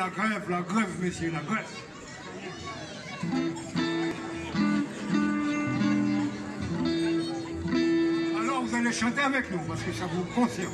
la grève, la grève, messieurs, la grève. Alors vous allez chanter avec nous, parce que ça vous concerne.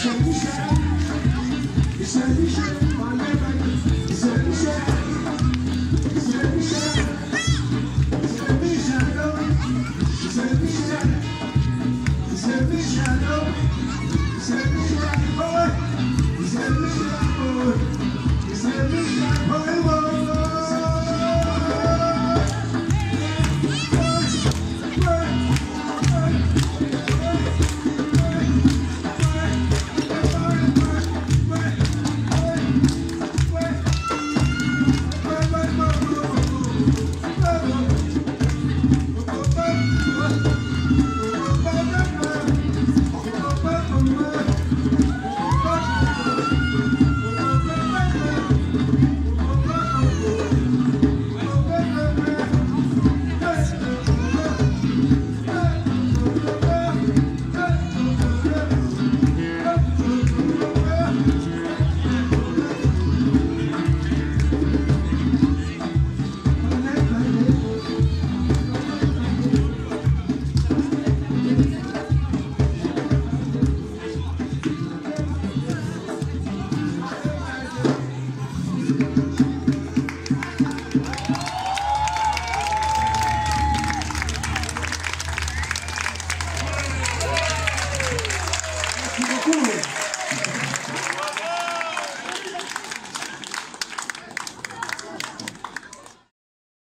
Jerusalem, Jerusalem.